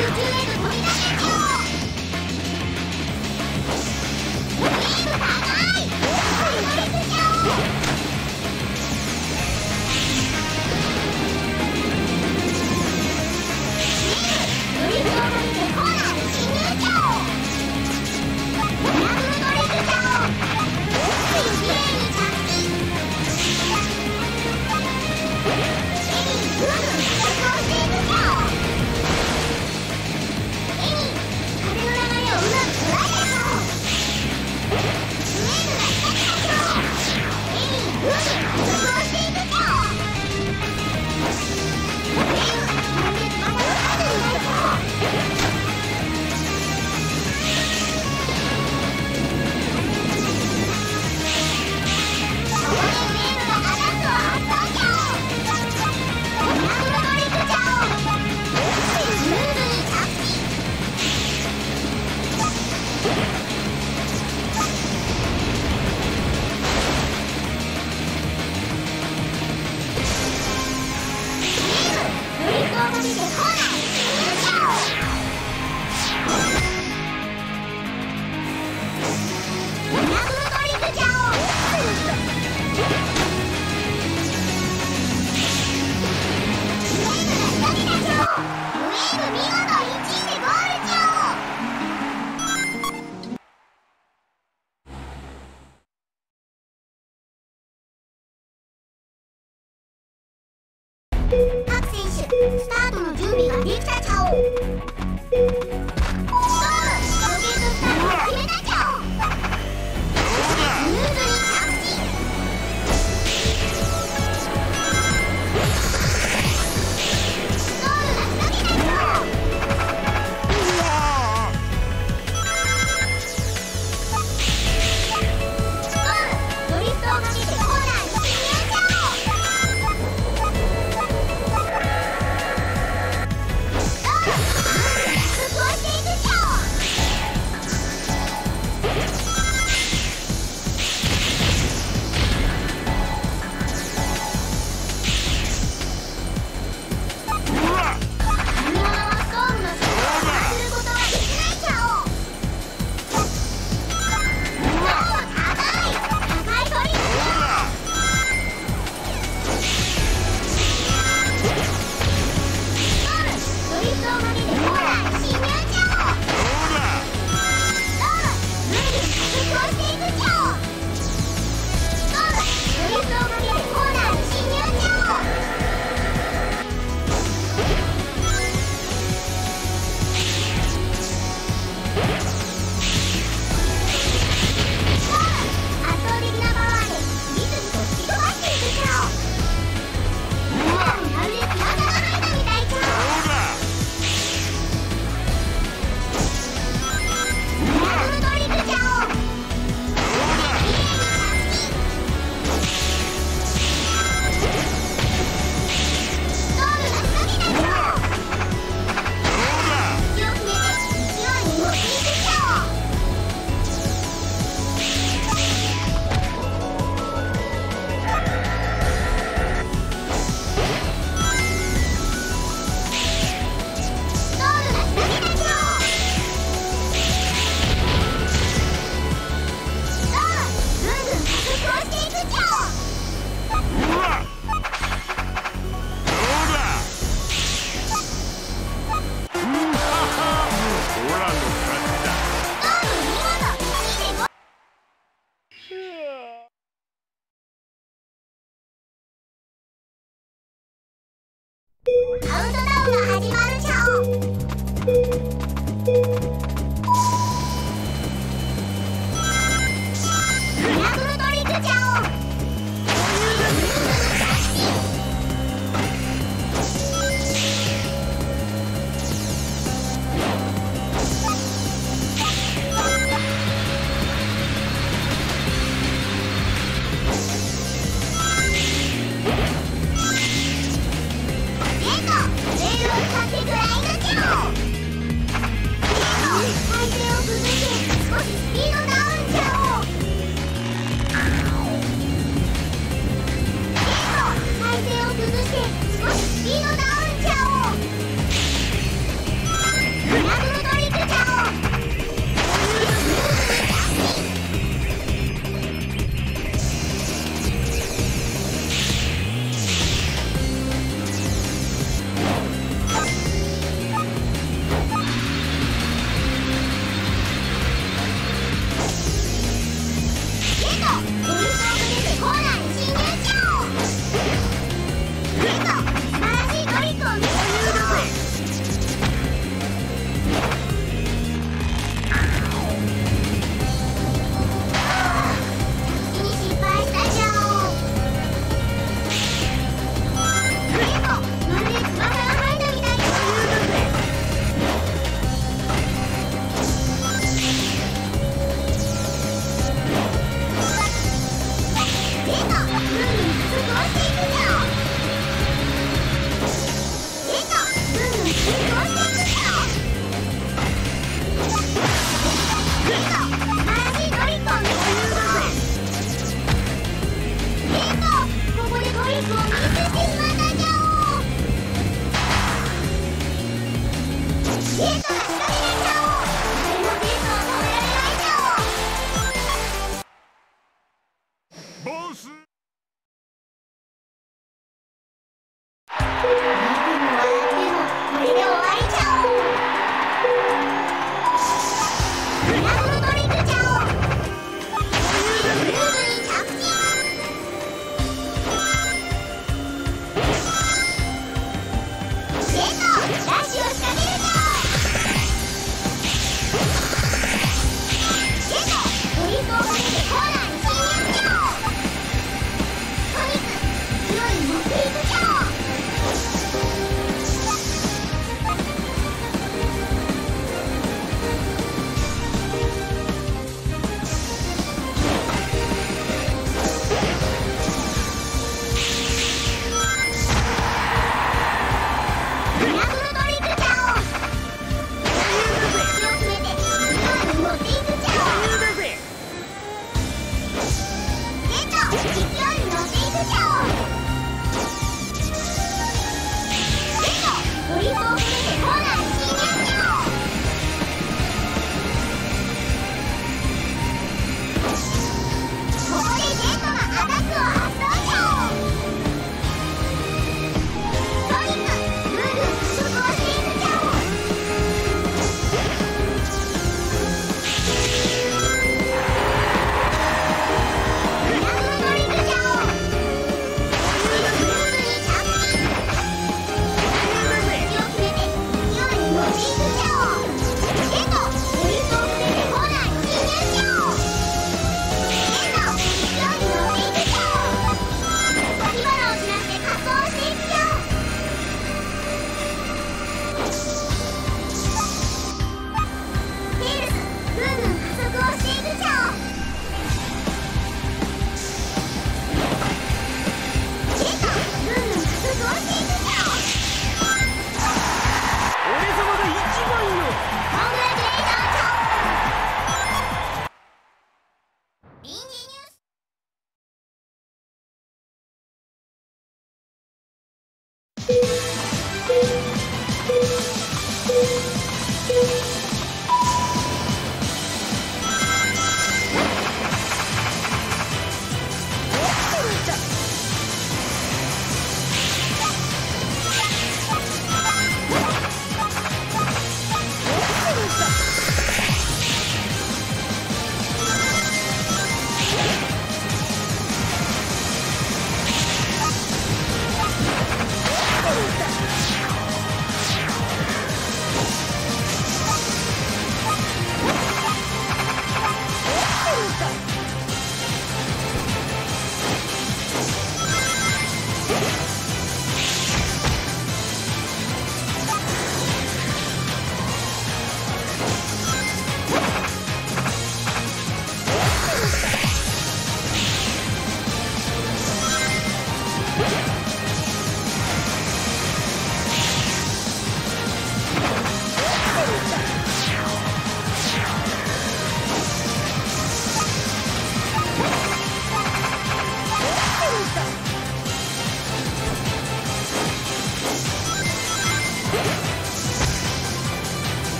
行方が飛び出せ各選手スタートの準備ができたゃャオ。